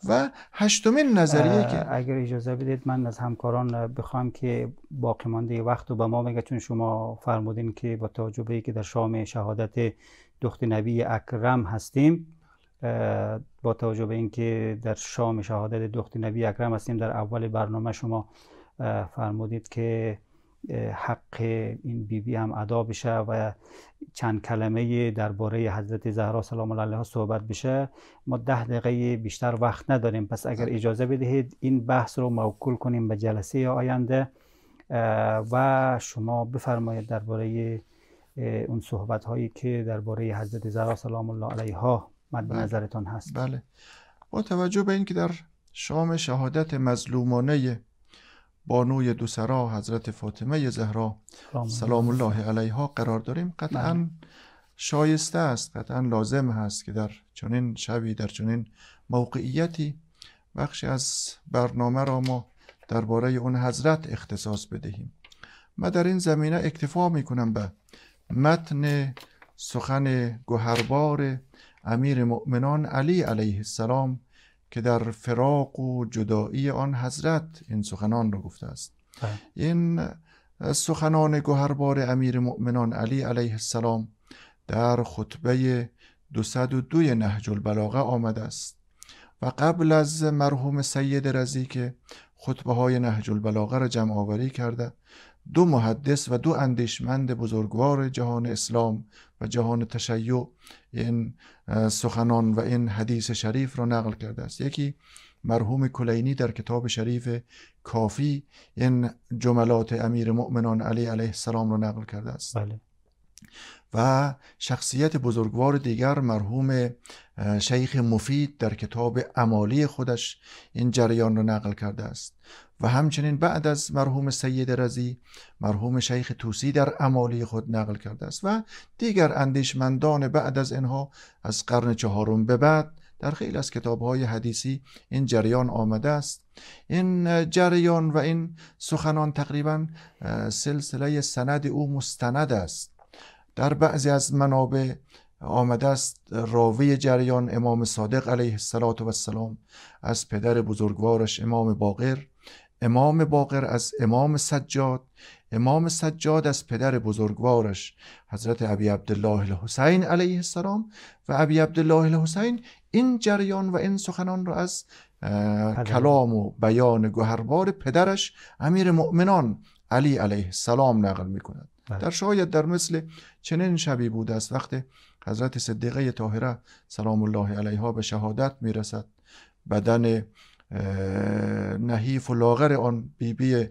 و هشتمین نظریه که اگر اجازه بدید من از همکاران بخوام که باقی مانده وقت و به ما میگه چون شما فرمودین که با توجه به که در شام شهادت دخت نبی اکرم هستیم با توجه به اینکه در شام شهادت دخت نبی اکرم هستیم در اول برنامه شما فرمودید که حق این بیبی بی هم ادا بشه و چند کلمه درباره حضرت زهرا سلام الله علیها صحبت بشه. ما ده دقیقه بیشتر وقت نداریم. پس اگر اجازه بدهید این بحث رو موکول کنیم به جلسه آینده و شما بفرمایید درباره اون صحبت هایی که درباره حضرت زهرا سلام الله علیها مد بله. نظرتان هست. بله. با توجه به اینکه در شام شهادت مظلومانه بانوی دوسرا حضرت فاطمه زهرا. سلام. الله علیها. قرار داریم. قطعا بله. شایسته است. قطعا لازم هست که در چنین شبی در چنین موقعیتی بخشی از برنامه را ما درباره اون حضرت اختصاص بدهیم. من در این زمینه اکتفا می کنم به متن سخن گوهربار امیر مؤمنان علی علیه السلام که در فراق و جدایی آن حضرت این سخنان را گفته است بله. این سخنان گوهربار امیر مؤمنان علی علیه السلام در خطبه 202 نهج البلاغه آمده است و قبل از مرحوم سید رزی که خطبه های نهج البلاغه را جمع آوری کرده. دو محدث و دو اندیشمند بزرگوار جهان اسلام و جهان تشیع این سخنان و این حدیث شریف را نقل کرده است. یکی مرحوم کلینی در کتاب شریف کافی این جملات امیر مؤمنان علی علیه السلام را نقل کرده است. بله. و شخصیت بزرگوار دیگر مرحوم شیخ مفید در کتاب امالی خودش این جریان را نقل کرده است. و همچنین بعد از مرحوم سید رزی مرحوم شیخ توسی در امالی خود نقل کرده است. و دیگر اندیشمندان بعد از اینها از قرن چهارم به بعد در خیلی از کتاب های حدیثی این جریان آمده است. این جریان و این سخنان تقریبا سلسله سند او مستند است. در بعضی از منابع آمده است راوی جریان امام صادق علیه السلام از پدر بزرگوارش امام باقر. امام باقر از امام سجاد. امام سجاد از پدر بزرگوارش حضرت ابی عبدالله الحسین علیه السلام. و ابی عبدالله الحسین این جریان و این سخنان را از کلام و بیان گوهربار پدرش امیر مؤمنان علی علیه السلام نقل می کند بله. در شاید در مثل چنین شبی بوده است. وقت حضرت صدیقه طاهره سلام الله علیها به شهادت می رسد بدن نحیف و لاغر آن بیبی بی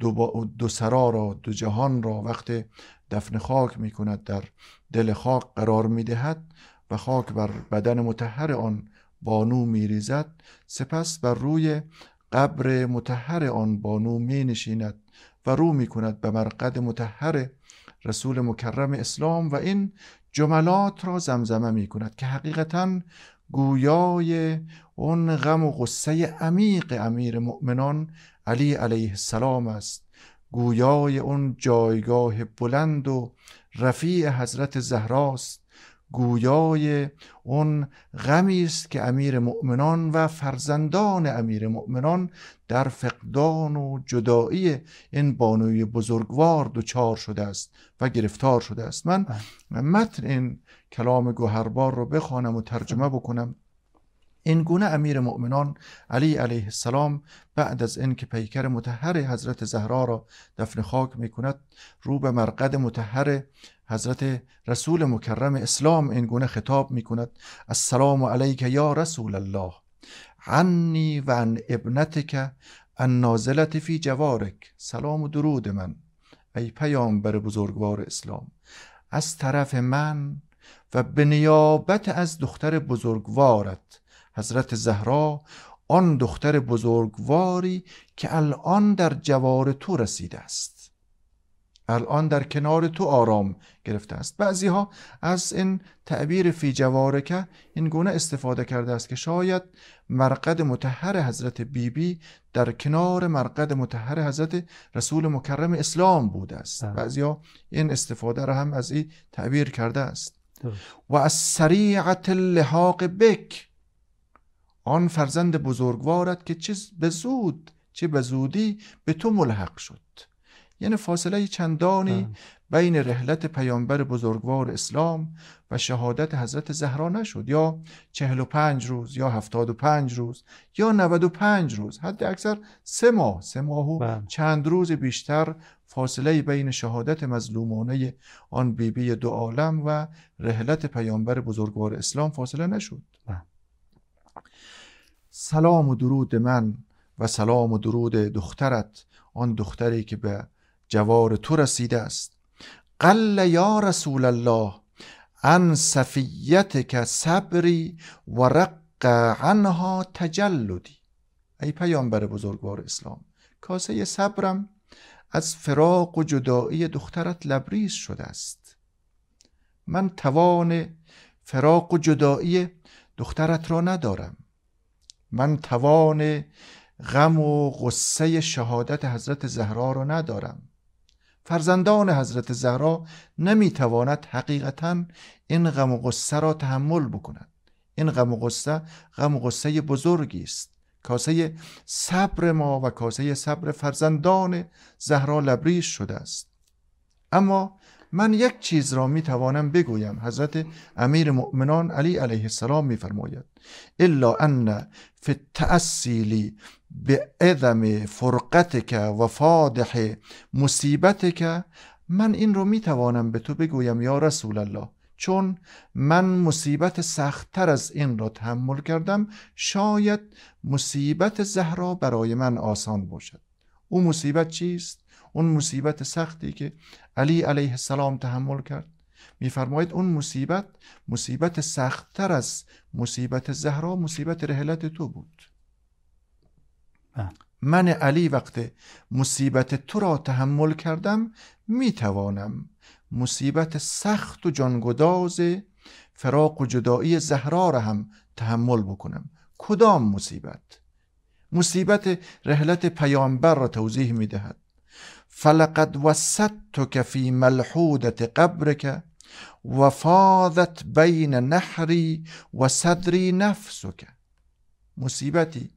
دو, دو سرا را دو جهان را وقت دفن خاک می کند در دل خاک قرار می دهد و خاک بر بدن متحر آن بانو می ریزد سپس بر روی قبر متحر آن بانو می نشیند و رو می کند به مرقد متحر رسول مکرم اسلام و این جملات را زمزمه می کند که حقیقتا گویای اون غم و غصه عمیق امیر مؤمنان علی علیه السلام است. گویای اون جایگاه بلند و رفیع حضرت زهراست. گویای اون غمی است که امیر مؤمنان و فرزندان امیر مؤمنان در فقدان و جدایی این بانوی بزرگوار دچار شده است و گرفتار شده است من بله. متن این کلام گوهربار رو بخوانم و ترجمه بکنم این گونه امیر مؤمنان علی علیه السلام بعد از اینکه پیکر متحر حضرت زهرا را دفن خاک می کند رو به مرقد متحر حضرت رسول مکرم اسلام این گونه خطاب می کند السلام علیک یا رسول الله عنی و عن ابنتک النازلت فی جوارک سلام و درود من ای پیامبر بزرگوار اسلام از طرف من و به نیابت از دختر بزرگوارت حضرت زهرا آن دختر بزرگواری که الان در جوار تو رسیده است. الان در کنار تو آرام گرفته است. بعضی ها از این تعبیر فی جوارکه این گونه استفاده کرده است که شاید مرقد متحر حضرت بیبی بی در کنار مرقد متحر حضرت رسول مکرم اسلام بوده است. بله. بعضی ها این استفاده را هم از این تعبیر کرده است. و از سریعت اللحاق بک آن فرزند بزرگوارت که چه به زود چه به زودی به تو ملحق شد. یعنی فاصله چندانی بین رحلت پیامبر بزرگوار اسلام و شهادت حضرت زهرا نشد. یا چهل و پنج روز یا هفتاد و پنج روز یا نود و پنج روز حد اکثر سه ماه. سه ماه و بله. چند روز بیشتر فاصله بین شهادت مظلومانه آن بیبی بی دو عالم و رحلت پیامبر بزرگوار اسلام فاصله نشد. بله. سلام و درود من و سلام و درود دخترت آن دختری که به جوار تو رسیده است. قل یا رسول الله عن که صبری و رق عنها تجلدی. ای پیامبر بزرگوار اسلام کاسه صبرم از فراق و جدایی دخترت لبریز شده است. من توان فراق و جدایی دخترت را ندارم. من توان غم و غصه شهادت حضرت زهرا را ندارم. فرزندان حضرت زهرا نمی‌تواند حقیقتا این غم و غصه را تحمل بکند. این غم و غصه غم و غصه بزرگی است. کاسه صبر ما و کاسه صبر فرزندان زهرا لبریز شده است. اما من یک چیز را می توانم بگویم حضرت امیر مؤمنان علی علیه السلام می فرماید الا ان فی التأصیلی به فرقتک و فادح مصیبتک من این رو می توانم به تو بگویم یا رسول الله. چون من مصیبت سختتر از این را تحمل کردم شاید مصیبت زهرا برای من آسان باشد. او مصیبت چیست؟ اون مصیبت سختی که علی علیه السلام تحمل کرد. میفرماید اون مصیبت مصیبت سختتر از مصیبت زهرا مصیبت رحلت تو بود. بله. من علی وقت مصیبت تو را تحمل کردم می‌توانم مصیبت سخت و جانگداز فراق و جدایی زهرا را هم تحمل بکنم. کدام مصیبت؟ مصیبت رحلت پیامبر را توضیح می‌دهد. فلقد وسدتك في ملحودة قبرك وفاضت بین نحری و صدری نفسک مصیبتی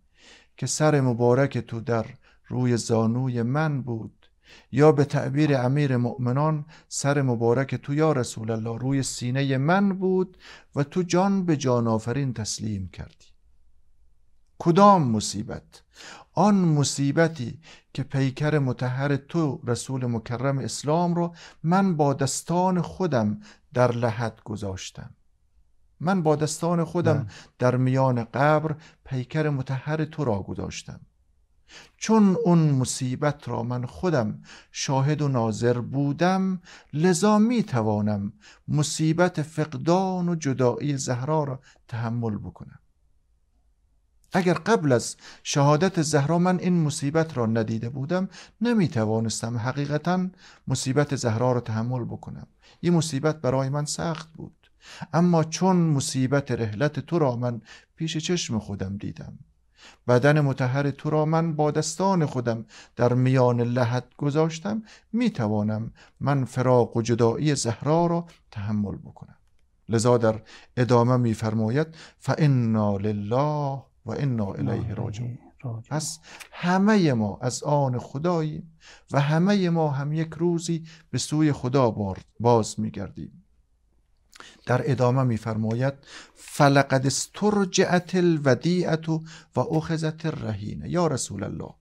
که سر مبارک تو در روی زانوی من بود. یا به تعبیر امیر مؤمنان سر مبارک تو یا رسول الله روی سینه من بود و تو جان به جان آفرین تسلیم کردی. کدام مصیبت؟ آن مصیبتی که پیکر متحر تو رسول مکرم اسلام را من با دستان خودم در لحد گذاشتم. من با دستان خودم در میان قبر پیکر متحر تو را گذاشتم. چون اون مصیبت را من خودم شاهد و ناظر بودم لذا می توانم مصیبت فقدان و جدایی زهرا را تحمل بکنم. اگر قبل از شهادت زهرا من این مصیبت را ندیده بودم نمی توانستم حقیقتا مصیبت زهرا را تحمل بکنم. این مصیبت برای من سخت بود. اما چون مصیبت رحلت تو را من پیش چشم خودم دیدم بدن متحر تو را من با دستان خودم در میان لحد گذاشتم می توانم من فراق و جدایی زهرا را تحمل بکنم. لذا در ادامه میفرماید فانا لله و انا الیه راجعون. پس همه ما از آن خداییم و همه ما هم یک روزی به سوی خدا باز میگردیم. در ادامه میفرماید فلقد استرجعت الودیعت و اخذت الرهینه. یا رسول الله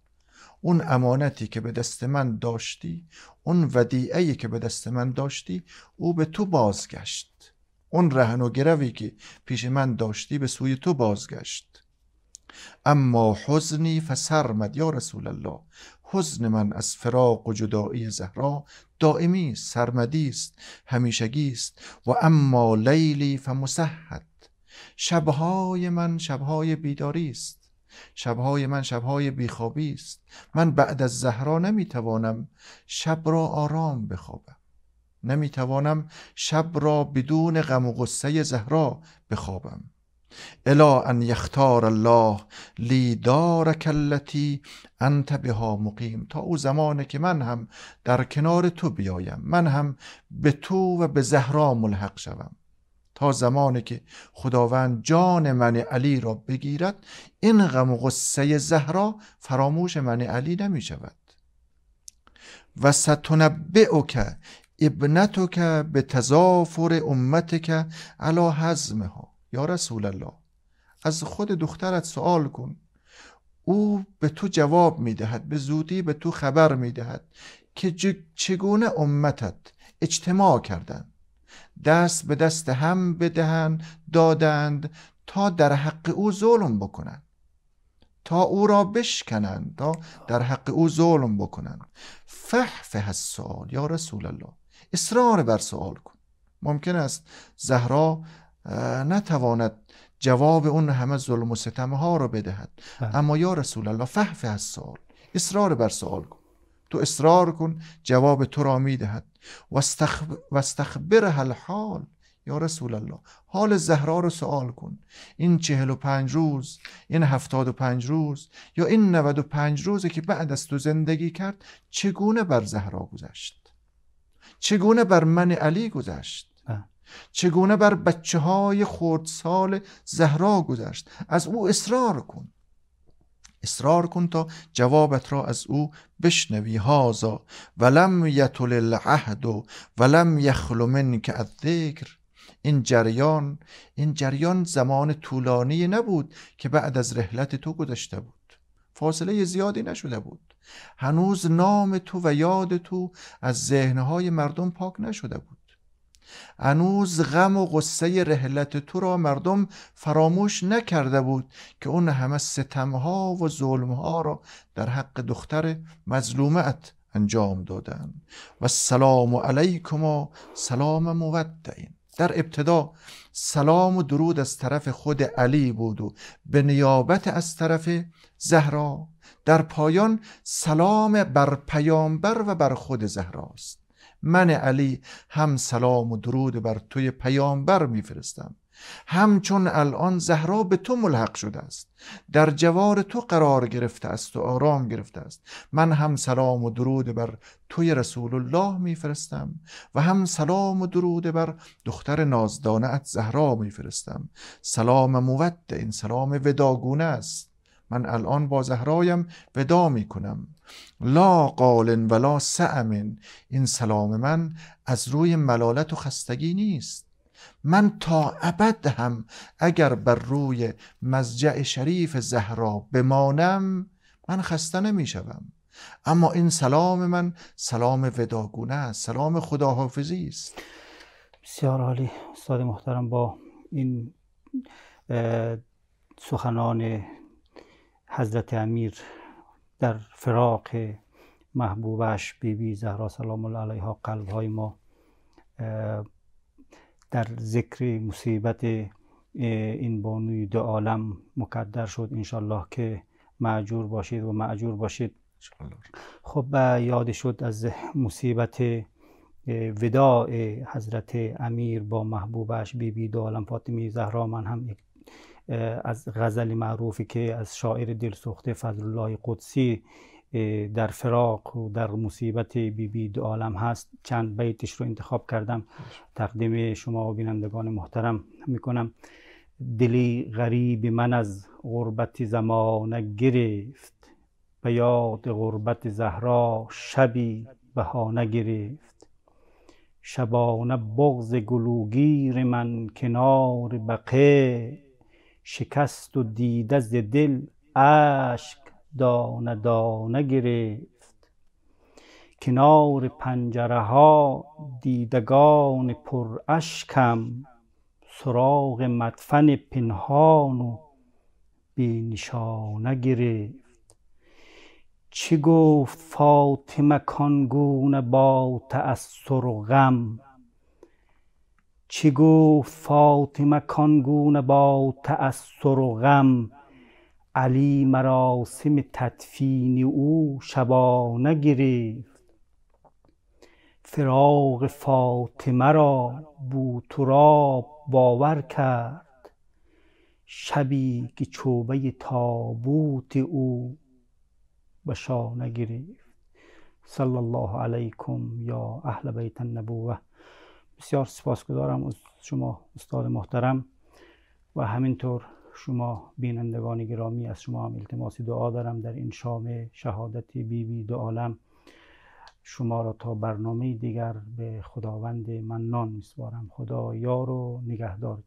اون امانتی که به دست من داشتی اون ودیعه که به دست من داشتی او به تو بازگشت. اون رهن و گروی که پیش من داشتی به سوی تو بازگشت. اما حزنی فسرمد یا رسول الله حزن من از فراق و جدایی زهرا دائمی سرمدی است همیشگی است. و اما لیلی فمسحد شبهای من شبهای بیداری است. شبهای من شبهای بیخوابی است. من بعد از زهرا نمی‌توانم شب را آرام بخوابم. نمی‌توانم شب را بدون غم و غصه زهرا بخوابم. الا ان یختار الله لی دارک التي انت بها مقیم. تا او زمانه که من هم در کنار تو بیایم من هم به تو و به زهرا ملحق شوم. تا زمانی که خداوند جان من علی را بگیرد این غم و غصه زهرا فراموش من علی نمی شود. و ستنبئک ابنتک به تضافر امتک علا حزمها. یا رسول الله از خود دخترت سوال کن. او به تو جواب می‌دهد به زودی به تو خبر می‌دهد که چگونه امتت اجتماع کردند. دست به دست هم بدهند دادند تا در حق او ظلم بکنند. تا او را بشکنند تا در حق او ظلم بکنند. فحفه السؤال یا رسول الله. اصرار بر سوال کن. ممکن است زهرا نتواند جواب اون همه ظلم و ستم ها رو بدهد. بله. اما یا رسول الله فحفه السؤال اصرار بر سوال کن. تو اصرار کن جواب تو را می‌دهد. و استخبره الحال. یا رسول الله حال زهرا رو سوال کن. این چهل و پنج روز این هفتاد و پنج روز یا این نود و پنج روزی که بعد از تو زندگی کرد چگونه بر زهرا گذشت؟ چگونه بر من علی گذشت؟ چگونه بر بچه های خردسال زهرا گذشت؟ از او اصرار کن. اصرار کن تا جوابت را از او بشنوی. هازا ولم یطل العهد و ولم یخلو منک الذکر. این جریان این جریان زمان طولانی نبود که بعد از رحلت تو گذشته بود. فاصله زیادی نشده بود. هنوز نام تو و یاد تو از ذهنهای مردم پاک نشده بود. هنوز غم و غصه رحلت تو را مردم فراموش نکرده بود که اون همه ستمها و ظلمها را در حق دختر مظلومت انجام دادن. و السلام علیکم و سلام مودعین. در ابتدا سلام و درود از طرف خود علی بود و به نیابت از طرف زهرا. در پایان سلام بر پیامبر و بر خود زهراست. من علی هم سلام و درود بر توی پیامبر میفرستم. همچون الان زهرا به تو ملحق شده است. در جوار تو قرار گرفته است و آرام گرفته است. من هم سلام و درود بر توی رسول الله میفرستم و هم سلام و درود بر دختر نازدانه ات زهرا میفرستم. سلام مود این سلام وداگونه است. من الان با زهرایم ودا می کنم لا قال ولا سعم این سلام من از روی ملالت و خستگی نیست. من تا ابد هم اگر بر روی مزجع شریف زهرا بمانم من خسته نمی شوم اما این سلام من سلام وداگونه است سلام خداحافظی است. بسیار عالی. استاد محترم با این سخنان حضرت امیر در فراق محبوبش بی بی زهرا سلام الله علیها قلب های ما در ذکر مصیبت این بانوی دو عالم مقدر شد انشالله که معجور باشید و معجور باشید. خب یاد شد از مصیبت وداع حضرت امیر با محبوبش بی بی دو عالم فاطمی زهرا من هم یک از غزل معروفی که از شاعر دلسوخته فضل الله قدسی در فراق و در مصیبت بی بی دو عالم هست. چند بیتش رو انتخاب کردم. تقدیم شما و بینندگان محترم می‌کنم. دلی غریب من از غربت زمان گرفت. به یاد غربت زهرا شبی بهانه گرفت. شبانه بغز گلوگیر من کنار بقه شکست و دیده ز دل اشک دانه دانه گرفت. کنار پنجره ها دیدگان پر اشکم سراغ مدفن پنهان و بی نشانه گرفت. چه گفت فاطمه کانگونه با تأثر و غم؟ چی گفت فاطمه کانگونه با تأثر و غم؟ علی مراسم تدفین او شبانه گرفت. فراق فاطمه را بوتراب باور کرد. شبی که چوبه تابوت او به شانه گرفت. صلی الله علیکم یا اهل بیت النبوه بسیار سپاسگزارم از شما استاد محترم و همینطور شما بینندگان گرامی از شما هم التماس دعا دارم در این شام شهادت بی بی دو عالم. شما را تا برنامه دیگر به خداوند منان میسپارم. خدا یار و نگهدار.